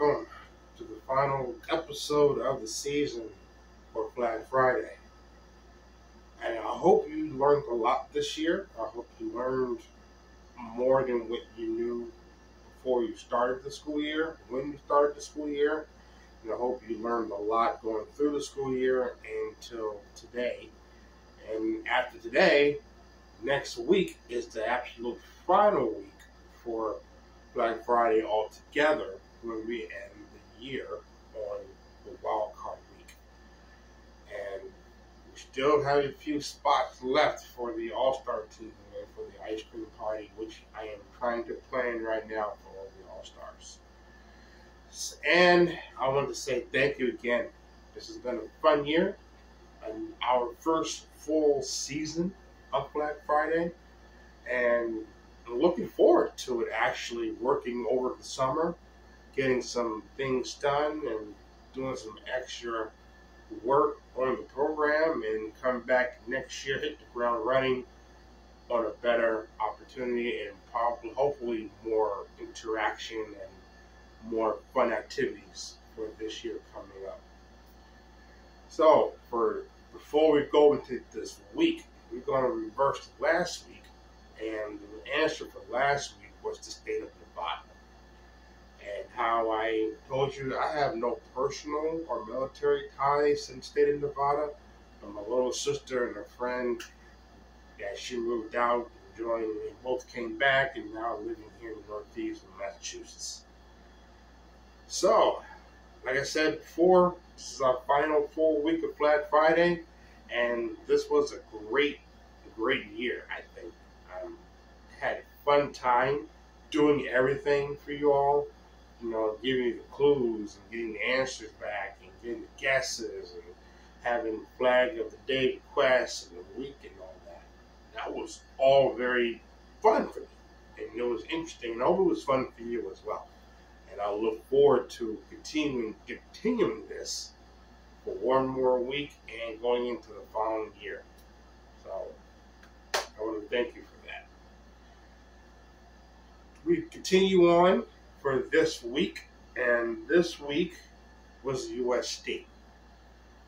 welcome to the final episode of the season for Flag Friday. And I hope you learned a lot this year. I hope you learned more than what you knew before you started the school year, when you started the school year. And I hope you learned a lot going through the school year until today. And after today, next week is the absolute final week for Flag Friday altogether when we end the year on the wild card week. And we still have a few spots left for the All Star team and for the ice cream party, which I am trying to plan right now for all the All Stars. And I want to say thank you again. This has been a fun year and our first full season of Flag Friday. And I'm looking forward to it actually working over the summer, getting some things done and doing some extra work on the program and come back next year, hit the ground running on a better opportunity and probably hopefully more interaction and more fun activities for this year coming up. So for before we go into this week, we're going to reverse last week and the answer for last week was the state how I told you I have no personal or military ties in the state of Nevada. My little sister and a friend, yeah, she moved out joined me. Both came back and now living here in the Northeast Massachusetts. So, like I said before, this is our final full week of Flag Friday, and this was a great, great year, I think I had a fun time doing everything for you all. You know, giving you the clues and getting the answers back and getting the guesses and having the flag of the day requests and the week and all that. That was all very fun for me. And it was interesting. And I hope it was fun for you as well. And I look forward to continuing continuing this for one more week and going into the following year. So I want to thank you for that. we continue on for this week, and this week was U.S. State.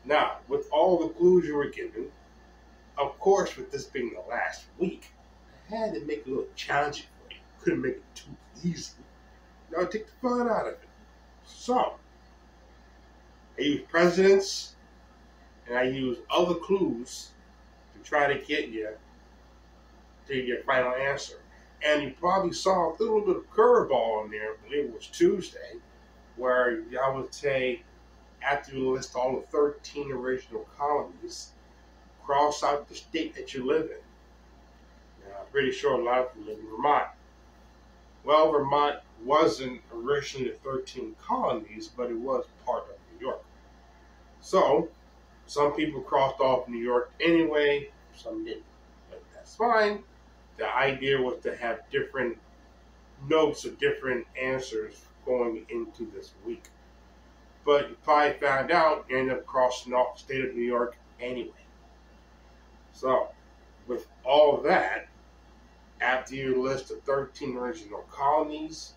Now, with all the clues you were given, of course, with this being the last week, I had to make it a little challenging for you. Couldn't make it too easy. Now, take the fun out of it. So, I use presidents and I use other clues to try to get you to your final answer. And you probably saw a little bit of curveball in there, I believe it was Tuesday, where I would say, after you list all the 13 original colonies, cross out the state that you live in. Now, I'm pretty sure a lot of you live in Vermont. Well, Vermont wasn't originally the 13 colonies, but it was part of New York. So, some people crossed off New York anyway, some didn't. But that's fine the idea was to have different notes or different answers going into this week. But you probably found out you ended up crossing off the state of New York anyway. So, with all that, after you list the 13 original colonies,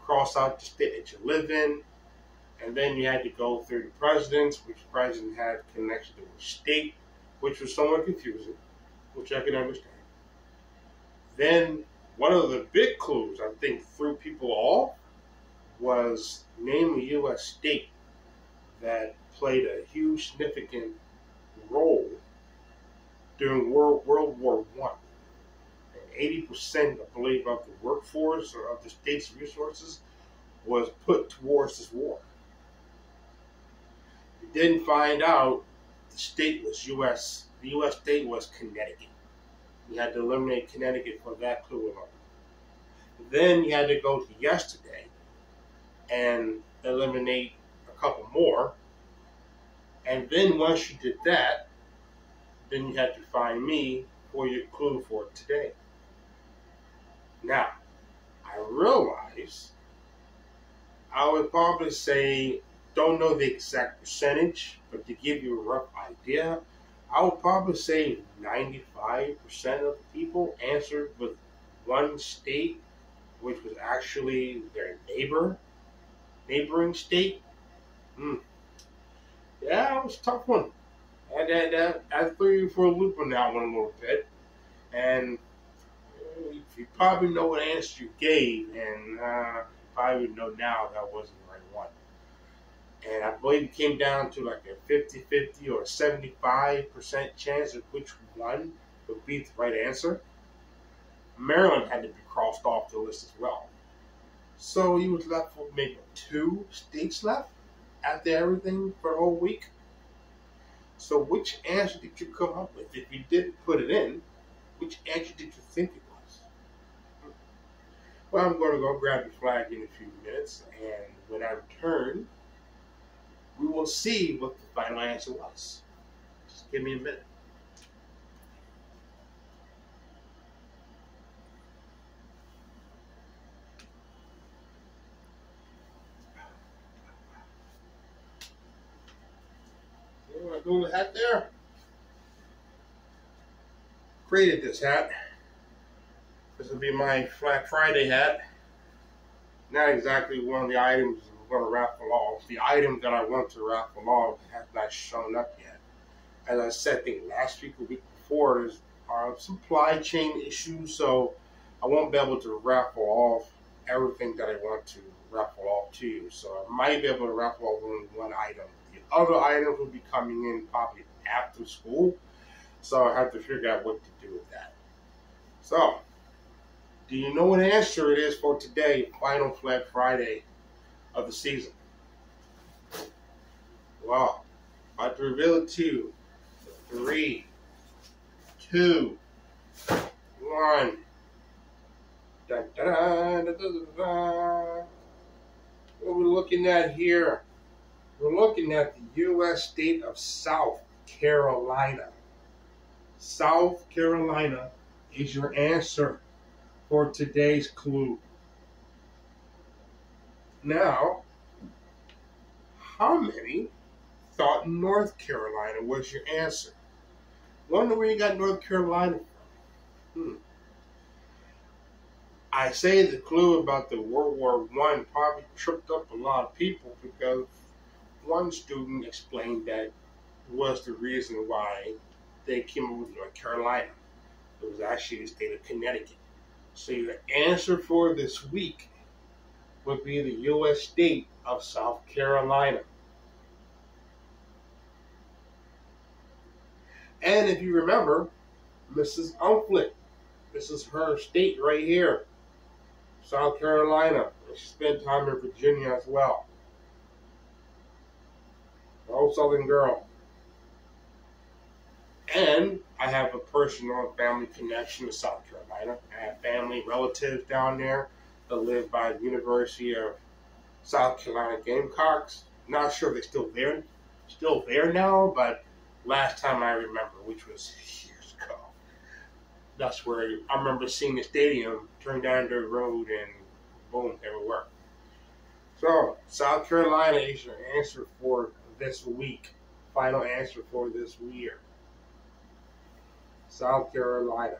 cross out the state that you live in, and then you had to go through the presidents, which president had connection to the state, which was somewhat confusing, which I can understand. Then one of the big clues I think threw people off was name a U.S. state that played a huge significant role during World, World War One. Eighty percent, I believe, of the workforce or of the state's resources was put towards this war. You didn't find out the state was U.S. The U.S. state was Connecticut. You had to eliminate Connecticut for that clue alone. Then you had to go to yesterday and eliminate a couple more. And then once you did that, then you had to find me for your clue for today. Now, I realize I would probably say, don't know the exact percentage, but to give you a rough idea, I would probably say 95% of people answered with one state which was actually their neighbor, neighboring state. Hmm. Yeah, it was a tough one. And, and uh, I threw you for a loop on that one a little bit. And uh, you probably know what answer you gave, and uh, probably would know now that wasn't. And I believe it came down to like a 50 50 or 75% chance of which one would be the right answer. Maryland had to be crossed off the list as well. So he was left with maybe two states left after everything for a whole week. So which answer did you come up with? If you didn't put it in, which answer did you think it was? Well, I'm going to go grab the flag in a few minutes, and when I return, we will see what the final answer was. Just give me a minute. You want to do the hat there? Created this hat. This will be my Flag Friday hat. Not exactly one of the items going to raffle off. The item that I want to raffle off has not shown up yet. As I said, I think last week or week before, there's uh, supply chain issues, so I won't be able to raffle off everything that I want to raffle off to you. So I might be able to raffle off only one item. The other items will be coming in probably after school, so I have to figure out what to do with that. So, do you know what answer it is for today, Final Flag Friday of the season? Wow. About to reveal it to you. Three, two, one. What we're looking at here, we're looking at the U.S. state of South Carolina. South Carolina is your answer for today's clue. Now, how many thought North Carolina was your answer? Wonder where you got North Carolina from? Hmm. I say the clue about the World War One probably tripped up a lot of people because one student explained that was the reason why they came up with North Carolina. It was actually the state of Connecticut. So your answer for this week would be the U.S. state of South Carolina. And if you remember, Mrs. Umflick, this is her state right here, South Carolina. She spent time in Virginia as well. Old Southern girl. And I have a personal family connection to South Carolina. I have family relatives down there live by the University of South Carolina Gamecocks. Not sure if they're still there, still there now, but last time I remember, which was years ago, that's where I remember seeing the stadium turn down the road and boom, there we were. So South Carolina is your answer for this week. Final answer for this year. South Carolina.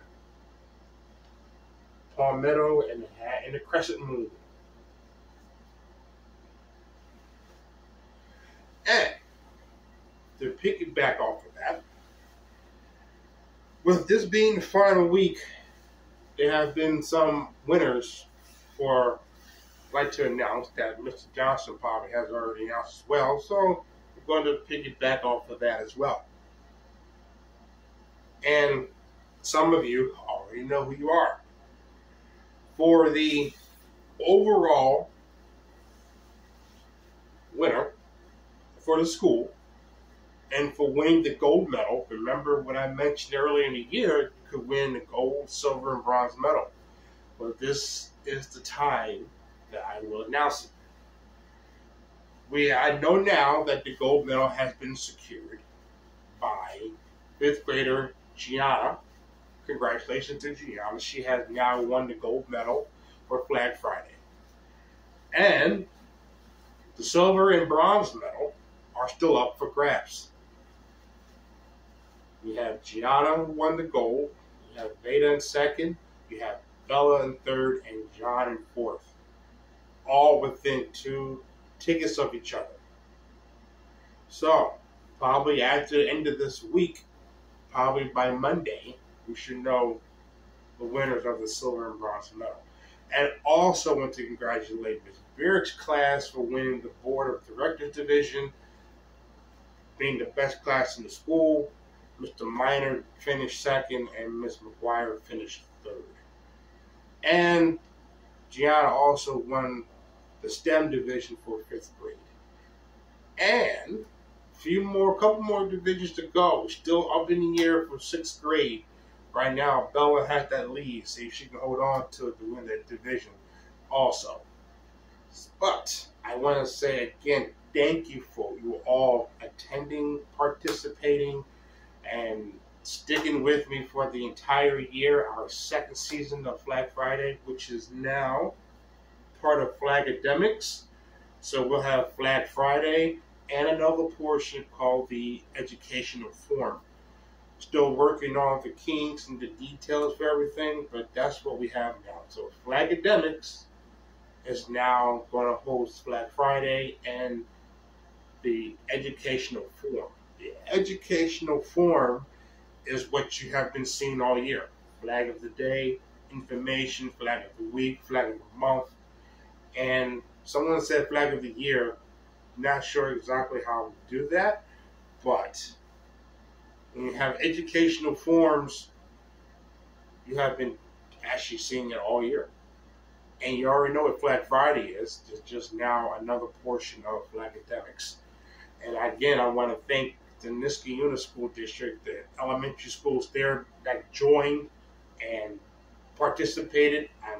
Palmetto and the hat and the crescent moon. And to piggyback off of that, with this being the final week, there have been some winners for I'd like to announce that Mr. Johnson probably has already announced as well. So we're going to piggyback off of that as well. And some of you already know who you are. For the overall winner for the school and for winning the gold medal, remember what I mentioned earlier in the year, you could win the gold, silver, and bronze medal. Well, this is the time that I will announce it. We I know now that the gold medal has been secured by fifth grader Gianna. Congratulations to Gianna. She has now won the gold medal for Flag Friday. And the silver and bronze medal are still up for grabs. We have Gianna who won the gold. You have Veda in second. You have Bella in third, and John in fourth. All within two tickets of each other. So, probably after the end of this week, probably by Monday, we should know the winners of the silver and bronze medal. And also want to congratulate Ms. Bierik's class for winning the Board of Directors Division, being the best class in the school. Mr. Miner finished second, and Ms. McGuire finished third. And Gianna also won the STEM division for fifth grade. And a few more, a couple more divisions to go. Still up in the air for sixth grade. Right now, Bella has that lead. See if she can hold on to it to win that division also. But I want to say again, thank you for you all attending, participating, and sticking with me for the entire year, our second season of Flag Friday, which is now part of Flagademics. So we'll have Flag Friday and another portion called the Educational Forum. Still working on the kinks and the details for everything, but that's what we have now. So Flagademics is now going to host Flag Friday and the Educational Forum. The Educational Forum is what you have been seeing all year. Flag of the day, information, flag of the week, flag of the month, and someone said flag of the year. Not sure exactly how to do that, but when you have educational forums, you have been actually seeing it all year. And you already know what Flag Friday is. It's just now another portion of academics. And again, I want to thank the Niskayuna School District, the elementary schools there that joined and participated I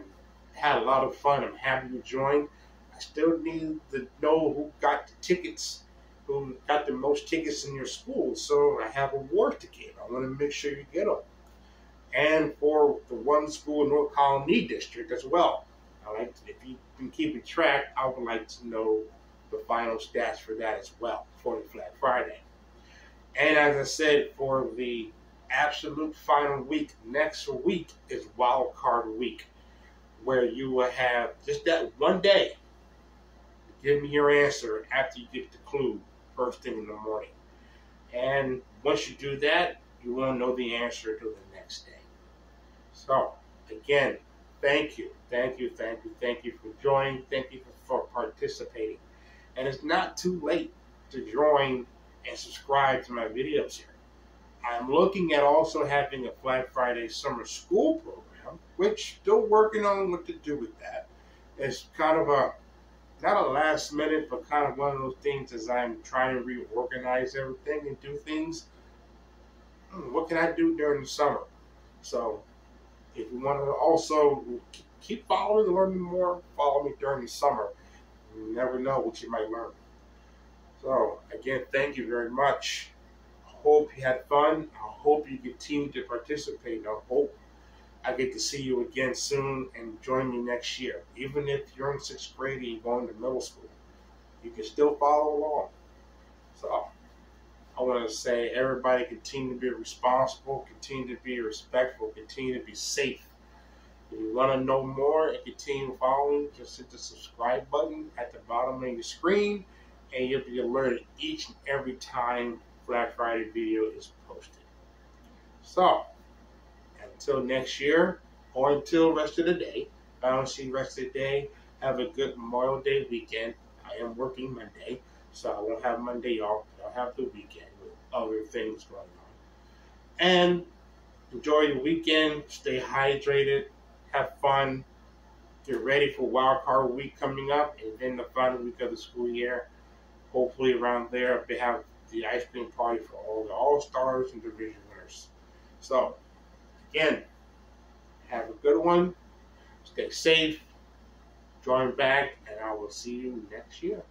had a lot of fun. I'm happy to join. I still need to know who got the tickets, who got the most tickets in your school. So I have awards to give. I want to make sure you get them. And for the one school in North Colonie District as well. I like to, if you've been keeping track, I would like to know the final stats for that as well for the Flag Friday. And as I said, for the absolute final week, next week is wild card week, where you will have just that one day give me your answer after you get the clue first thing in the morning. And once you do that, you won't know the answer until the next day. So, again, thank you, thank you, thank you, thank you for joining, thank you for, for participating. And it's not too late to join and subscribe to my videos here. I'm looking at also having a Flag Friday summer school program, which still working on what to do with that. It's kind of a not a last minute, but kind of one of those things as I'm trying to reorganize everything and do things. Hmm, what can I do during the summer? So, if you want to also keep following and learning more, follow me during the summer. You never know what you might learn. So, again, thank you very much. I hope you had fun. I hope you continue to participate. I hope I get to see you again soon and join me next year. Even if you're in sixth grade and you're going to middle school, you can still follow along. So, I want to say everybody continue to be responsible, continue to be respectful, continue to be safe. If you want to know more and continue following, just hit the subscribe button at the bottom of your screen and you'll be alerted each and every time Flag Friday video is posted. So, until next year, or until rest of the day, I don't see rest of the day, have a good Memorial Day weekend. I am working Monday, so I won't have Monday off. I'll have the weekend with other things going on. And enjoy your weekend. Stay hydrated. Have fun. Get ready for Wild Card Week coming up, and then the final week of the school year hopefully around there they have the ice cream party for all the all stars and division winners. So again, have a good one. Stay safe. Join back, and I will see you next year.